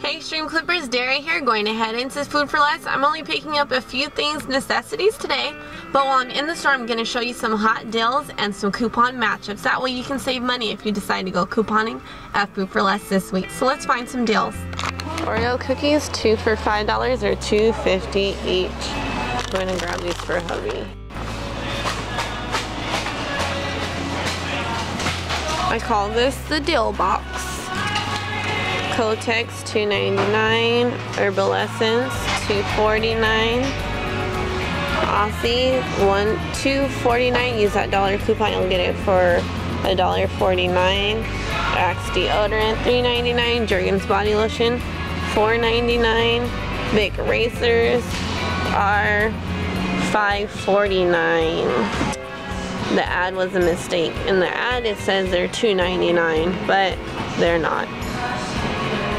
Hey Extreme Clippers, Dara here, going to head into Food 4 Less. I'm only picking up a few things, necessities today, but while I'm in the store, I'm going to show you some hot deals and some coupon matchups. That way you can save money if you decide to go couponing at Food 4 Less this week. So let's find some deals. Oreo cookies, two for $5 or $2.50 each. I'm going to grab these for hubby. I call this the deal box. Kotex $2.99, Herbal Essence $2.49, Aussie one $2.49. Use that dollar coupon, you'll get it for $1.49. Axe deodorant $3.99, Jergens body lotion $4.99, Bic razors are $5.49 the ad was a mistake. In the ad it says they're $2.99, but they're not.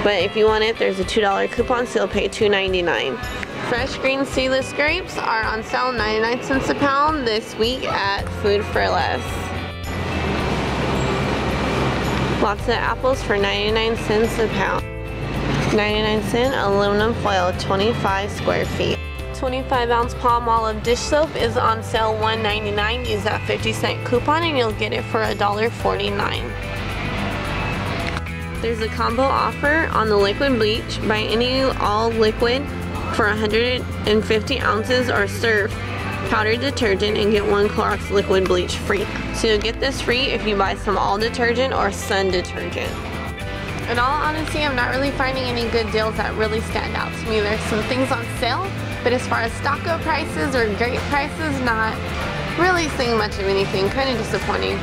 But if you want it, there's a $2 coupon, so you'll pay $2.99. Fresh green seedless grapes are on sale 99 cents a pound this week at Food 4 Less. Lots of apples for 99 cents a pound. 99 cent aluminum foil, 25 square feet. 25 ounce Palmolive dish soap is on sale $1.99. Use that 50 cent coupon and you'll get it for $1.49. There's a combo offer on the liquid bleach. buy any all liquid for 150 ounces or Surf powdered detergent and get one Clorox liquid bleach free. So you'll get this free if you buy some all detergent or sun detergent. In all honesty, I'm not really finding any good deals that really stand out to me. There's some things on sale, but as far as stocko prices or great prices, not really seeing much of anything. Kind of disappointing.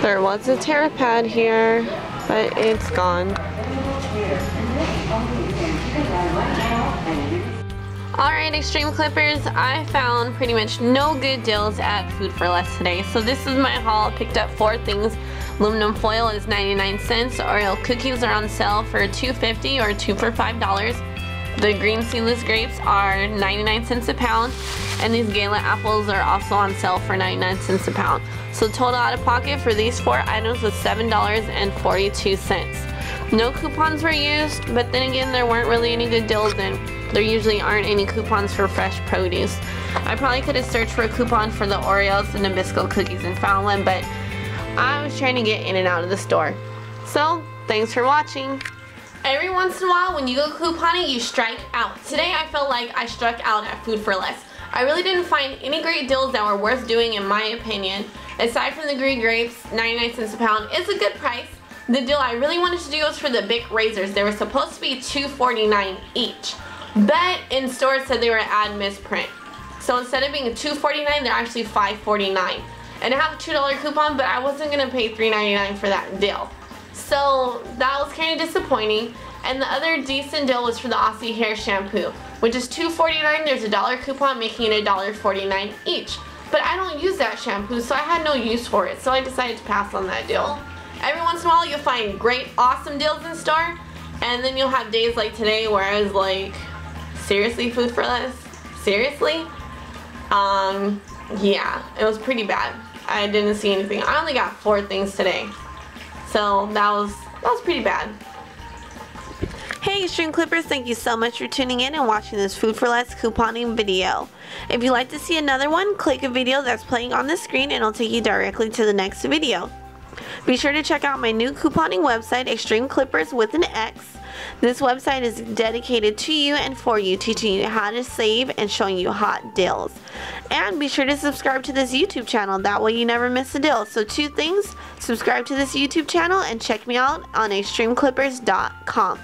There was a tearpad here, but it's gone. Alright Extreme Clippers, I found pretty much no good deals at Food 4 Less today. So this is my haul. Picked up four things. Aluminum foil is 99 cents. Oreo cookies are on sale for $2.50 or 2 for $5. The green seedless grapes are 99 cents a pound and these Gala apples are also on sale for 99 cents a pound. So total out of pocket for these four items was $7.42. No coupons were used, but then again there weren't really any good deals and there usually aren't any coupons for fresh produce. I probably could have searched for a coupon for the Oreos and Nabisco cookies and found one, but I was trying to get in and out of the store. So, thanks for watching. Every once in a while, when you go couponing, you strike out. Today, I felt like I struck out at Food 4 Less. I really didn't find any great deals that were worth doing in my opinion. Aside from the green grapes, 99 cents a pound, it's a good price. The deal I really wanted to do was for the Bic razors. They were supposed to be $2.49 each. But in store said they were ad misprint. So instead of being $2.49, they're actually $5.49. And I have a $2 coupon, but I wasn't going to pay $3.99 for that deal. So that was kind of disappointing. And the other decent deal was for the Aussie hair shampoo, which is $2.49. There's a dollar coupon making it $1.49 each. But I don't use that shampoo, so I had no use for it. So I decided to pass on that deal. Every once in a while, you'll find great, awesome deals in store. And then you'll have days like today where I was like, seriously, food for less? Seriously? Um, yeah, it was pretty bad. I didn't see anything. I only got four things today. So that was, that was pretty bad. Hey Extreme Clippers, thank you so much for tuning in and watching this Food 4 Less couponing video. If you'd like to see another one, click a video that's playing on the screen and it'll take you directly to the next video. Be sure to check out my new couponing website, Extreme Clippers with an X. This website is dedicated to you and for you, teaching you how to save and showing you hot deals. And be sure to subscribe to this YouTube channel, that way you never miss a deal. So two things, subscribe to this YouTube channel and check me out on extremeclippers.com.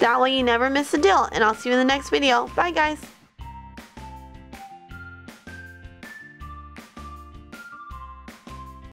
That way you never miss a deal, and I'll see you in the next video. Bye guys!